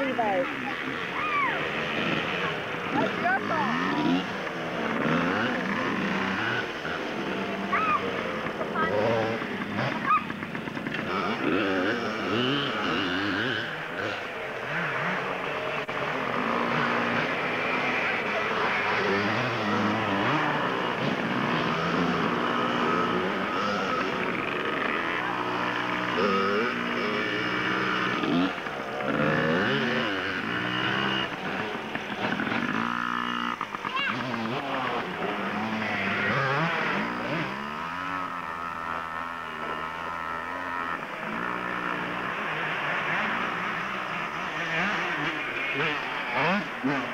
Levi. That's your Mm-hmm.